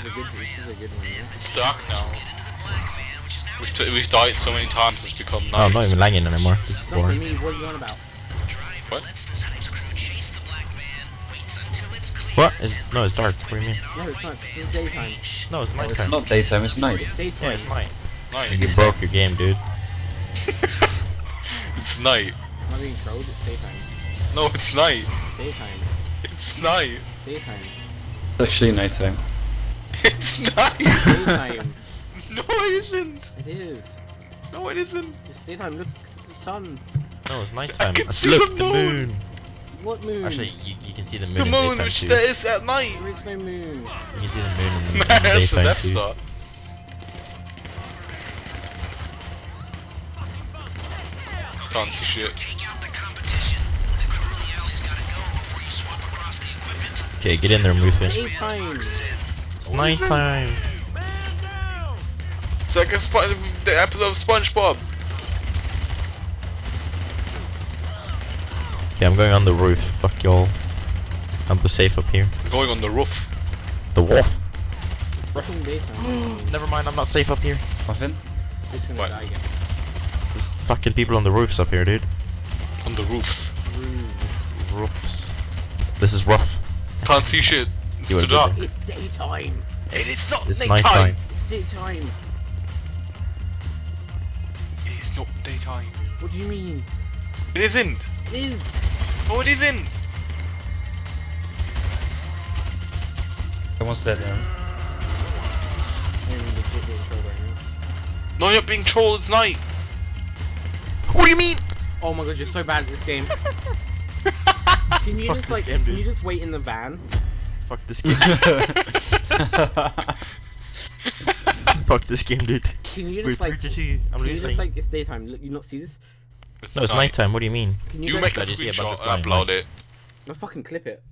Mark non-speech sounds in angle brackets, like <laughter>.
is a good. This is a good one. Yeah. It's dark now. We've, t we've died so many times it's become night. Oh, I'm not even lagging anymore. This is Not for boring. me. What are you on about? What? What? Is no, it's dark. What do you mean? No, it's not. It's daytime. No, it's Oh, it's not daytime, it's night. It's daytime. Yeah, it's night. Night. You broke your game, dude. <laughs> It's night. I'm not being trolled. It's daytime. No, it's night. It's daytime. It's night. It's daytime. It's actually nighttime. It's <laughs> night. Daytime. no, it isn't. it is. No, it isn't. It's daytime. Look, it's the sun. No, it's nighttime. can Uh, see Look, the the moon. moon. What moon? Actually, you, you can see the moon. The moon, which too. there is at night. there is no moon. You can see the moon in, <laughs> in Man, that's the daytime Death too. Star. Can't see shit. Okay, get in there, move it. Daytime. It's nighttime. It's like a spo- the episode of SpongeBob. Okay, I'm going on the roof. Fuck y'all. I'm safe up here. Going on the roof. The wolf. It's fucking daytime. Never mind, I'm not safe up here. Muffin? It's gonna What? die again. There's fucking people on the roofs up here, dude. On the roofs. Roofs. Roofs. This is rough. Can't see shit. It's You too dark. It's daytime. It is not It's nighttime. nighttime. It's daytime. It is not daytime. What do you mean? It isn't. It is. Oh, it isn't. Someone's dead now. I'm legit being trolled right now. No, you're being trolled. It's night. What do you mean? Oh my god, you're so bad at this game. <laughs> Can you Fuck just like, game, can you just wait in the van? Fuck this game. <laughs> Fuck this game, dude. Can you We're just like, 32. I'm can you losing. just like, it's daytime. Look, you not see this? no, it's nighttime. What do you mean? Can you, You make a I just see a screenshot butterfly and in upload it. No, fucking clip it.